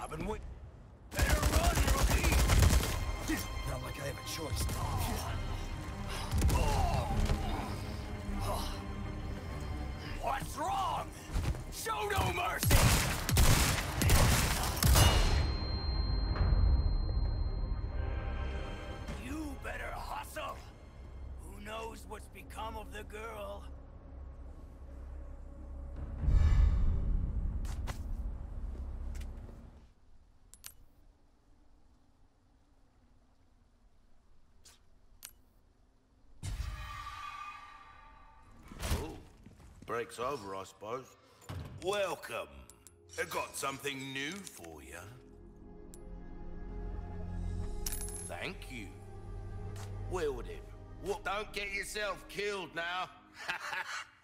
I've been waiting. Better run, rookie! Not like I have a choice. What's wrong? Show no mercy! You better hustle! Who knows what's become of the girl? Break's over, I suppose. Welcome. I got something new for you. Thank you. Well then, what? Don't get yourself killed now.